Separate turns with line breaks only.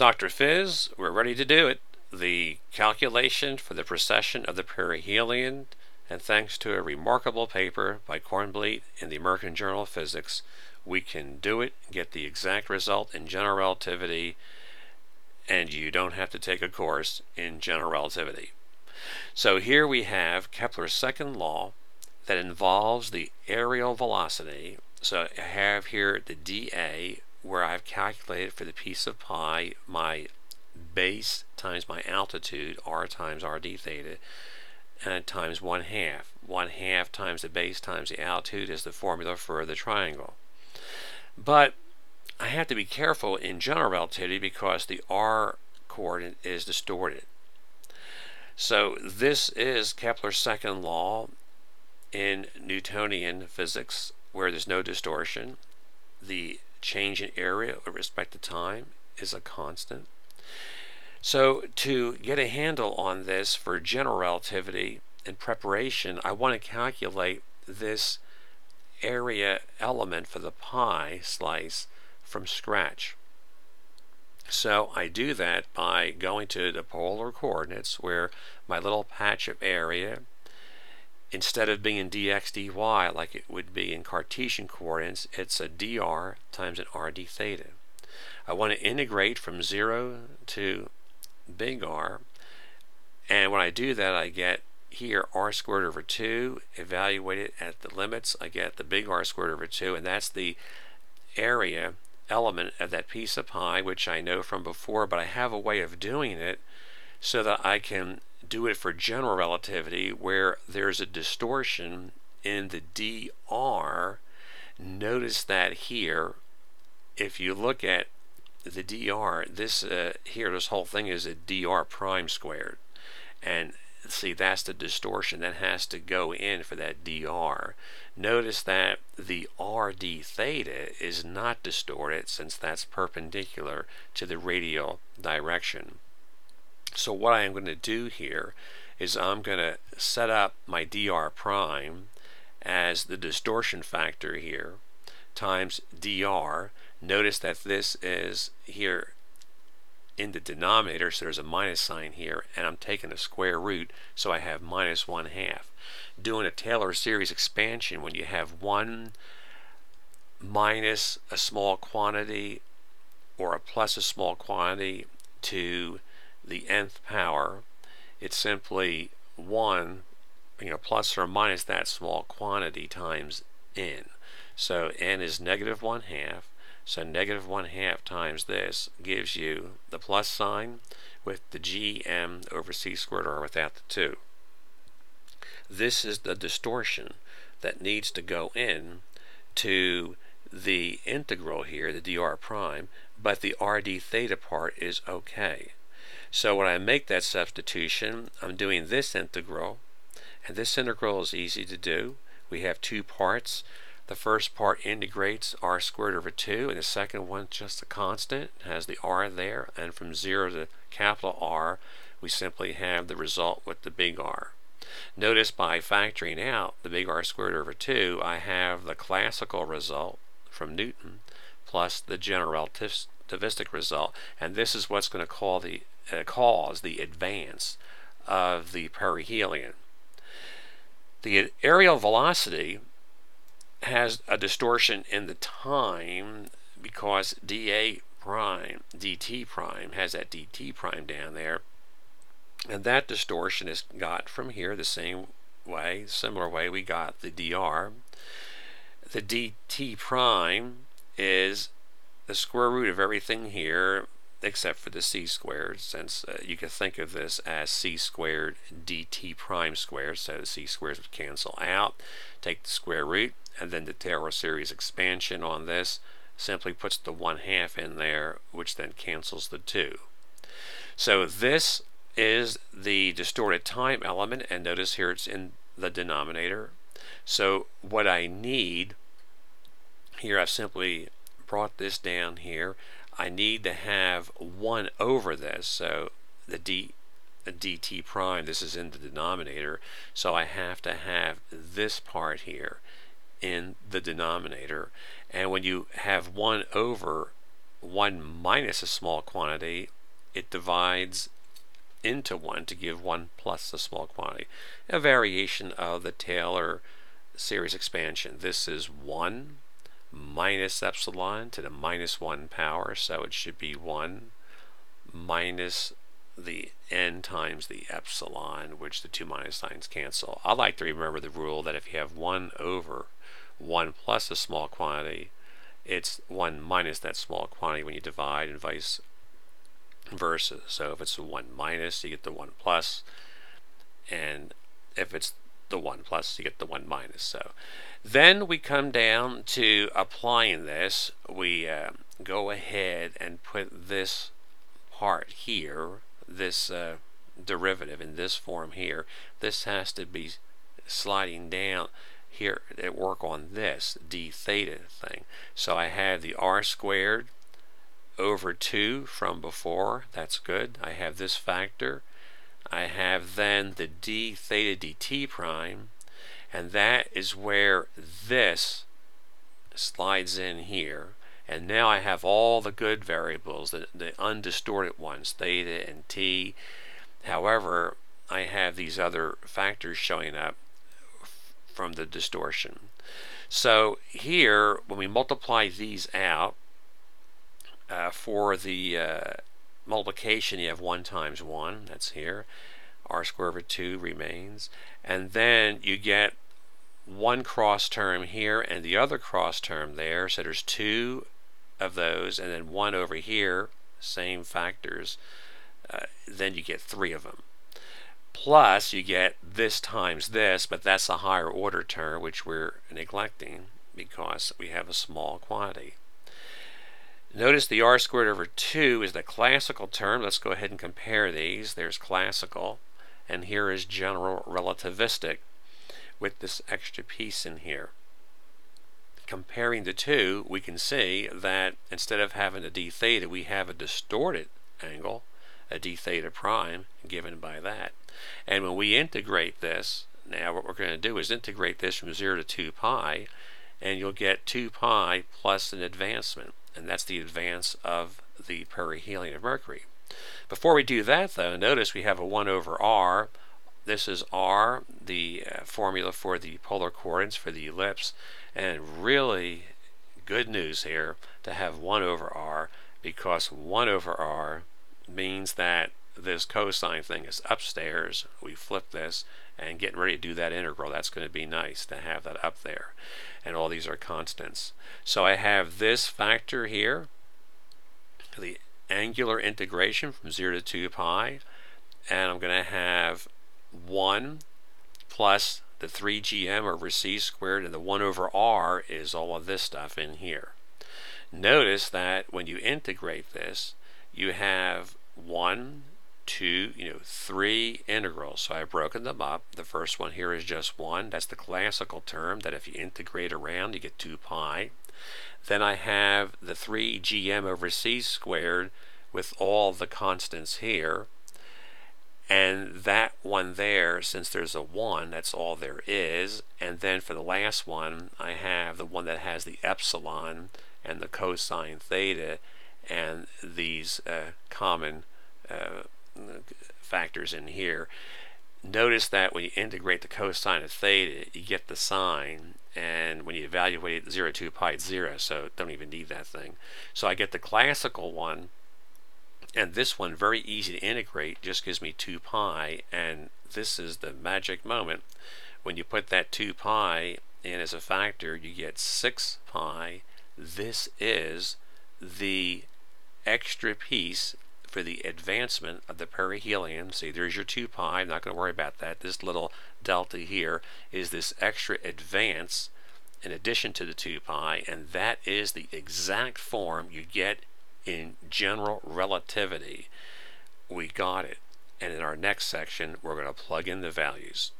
Dr. Phys, we're ready to do it. The calculation for the precession of the perihelion, and thanks to a remarkable paper by Cornbleet in the American Journal of Physics, we can do it, get the exact result in general relativity, and you don't have to take a course in general relativity. So here we have Kepler's second law that involves the areal velocity. So I have here the dA where I've calculated for the piece of pie my base times my altitude, r times r d theta, and times 1 half. 1 half times the base times the altitude is the formula for the triangle. But I have to be careful in general relativity because the r coordinate is distorted. So this is Kepler's second law in Newtonian physics where there's no distortion. The change in area with respect to time is a constant. So to get a handle on this for general relativity in preparation, I want to calculate this area element for the pie slice from scratch. So I do that by going to the polar coordinates where my little patch of area instead of being in dx dy like it would be in Cartesian coordinates, it's a dr times an rd theta. I want to integrate from 0 to big R, and when I do that I get here r squared over 2, evaluate it at the limits, I get the big R squared over 2, and that's the area element of that piece of pie, which I know from before, but I have a way of doing it so that I can do it for general relativity where there's a distortion in the dr. Notice that here, if you look at the dr, this uh, here, this whole thing is a dr prime squared. And see, that's the distortion that has to go in for that dr. Notice that the rd theta is not distorted since that's perpendicular to the radial direction. So what I am going to do here is I'm going to set up my dr prime as the distortion factor here times dr. Notice that this is here in the denominator, so there's a minus sign here, and I'm taking a square root, so I have minus 1 half. Doing a Taylor series expansion, when you have 1 minus a small quantity or a plus a small quantity to the nth power, it's simply 1, you know, plus or minus that small quantity times n. So n is negative 1 half. So negative 1 half times this gives you the plus sign with the gm over c squared r without the 2. This is the distortion that needs to go in to the integral here, the dr prime, but the rd theta part is okay. So when I make that substitution, I'm doing this integral, and this integral is easy to do. We have two parts. The first part integrates r squared over 2, and the second one just a constant, has the r there, and from 0 to capital R, we simply have the result with the big R. Notice by factoring out the big R squared over 2, I have the classical result from Newton plus the general relativistic result, and this is what's going to call the uh, cause the advance of the perihelion. The areal velocity has a distortion in the time because dA prime, dt prime, has that dt prime down there. And that distortion is got from here the same way, similar way we got the dr. The dt prime is the square root of everything here except for the c squared, since uh, you could think of this as c squared dt prime squared, so the c squares would cancel out. Take the square root, and then the Taylor series expansion on this simply puts the 1 half in there, which then cancels the 2. So this is the distorted time element, and notice here it's in the denominator. So what I need, here I've simply brought this down here. I need to have 1 over this, so the d dt prime, this is in the denominator, so I have to have this part here in the denominator. And when you have 1 over 1 minus a small quantity, it divides into 1 to give 1 plus a small quantity. A variation of the Taylor series expansion. This is 1 minus epsilon to the minus 1 power, so it should be 1 minus the n times the epsilon, which the two minus signs cancel. I like to remember the rule that if you have 1 over 1 plus a small quantity, it's 1 minus that small quantity when you divide and vice versa. So if it's 1 minus, you get the 1 plus, and if it's the 1 plus, you get the 1 minus. So then we come down to applying this. We uh, go ahead and put this part here, this uh, derivative in this form here. This has to be sliding down here at work on this d theta thing. So I have the r squared over 2 from before. That's good. I have this factor. I have then the d theta dt prime, and that is where this slides in here. And now I have all the good variables, the, the undistorted ones, theta and t. However, I have these other factors showing up from the distortion. So here, when we multiply these out, uh, for the uh, multiplication, you have 1 times 1, that's here. r squared over 2 remains. And then you get one cross term here and the other cross term there. So there's two of those, and then one over here, same factors. Uh, then you get three of them. Plus, you get this times this, but that's a higher order term, which we're neglecting because we have a small quantity. Notice the r squared over 2 is the classical term. Let's go ahead and compare these. There's classical, and here is general relativistic with this extra piece in here. Comparing the two, we can see that instead of having a d theta, we have a distorted angle, a d theta prime, given by that. And when we integrate this, now what we're going to do is integrate this from 0 to 2 pi, and you'll get 2 pi plus an advancement and that's the advance of the perihelion of Mercury. Before we do that, though, notice we have a 1 over r. This is r, the uh, formula for the polar coordinates for the ellipse, and really good news here to have 1 over r because 1 over r means that this cosine thing is upstairs. We flip this and getting ready to do that integral. That's going to be nice to have that up there. And all these are constants. So I have this factor here, the angular integration from 0 to 2 pi, and I'm going to have 1 plus the 3gm over c squared, and the 1 over r is all of this stuff in here. Notice that when you integrate this, you have 1 two, you know, three integrals. So I've broken them up. The first one here is just one. That's the classical term that if you integrate around, you get 2 pi. Then I have the 3 gm over c squared with all the constants here. And that one there, since there's a 1, that's all there is. And then for the last one, I have the one that has the epsilon and the cosine theta and these uh, common uh, factors in here. Notice that when you integrate the cosine of theta, you get the sine, and when you evaluate it, 0 to pi, it's 0, so don't even need that thing. So I get the classical one, and this one, very easy to integrate, just gives me 2 pi, and this is the magic moment. When you put that 2 pi in as a factor, you get 6 pi. This is the extra piece for the advancement of the perihelion. See, there's your 2 pi. I'm not going to worry about that. This little delta here is this extra advance in addition to the 2 pi, and that is the exact form you get in general relativity. We got it. And in our next section, we're going to plug in the values.